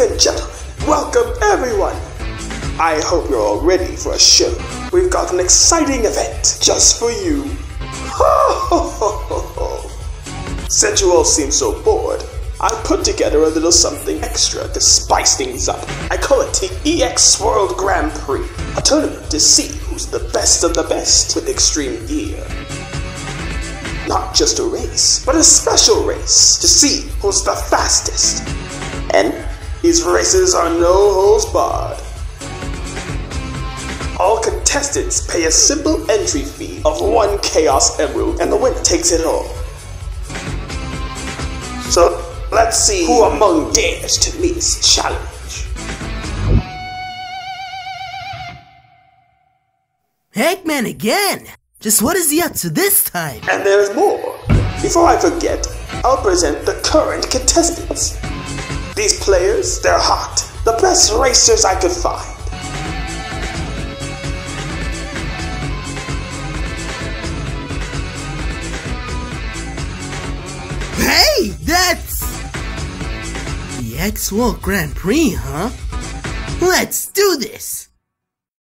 Ladies and gentlemen, welcome everyone. I hope you're all ready for a show. We've got an exciting event just for you. Since you all seem so bored, I put together a little something extra to spice things up. I call it the EX World Grand Prix, a tournament to see who's the best of the best with extreme gear. Not just a race, but a special race to see who's the fastest. And these races are no holds barred. All contestants pay a simple entry fee of one Chaos Emerald, and the winner takes it all. So let's see who among dares to meet this challenge. Eggman again! Just what is he up to this time? And there's more. Before I forget, I'll present the current contestants. These players, they're hot. The best racers I could find. Hey, that's... The EX World Grand Prix, huh? Let's do this!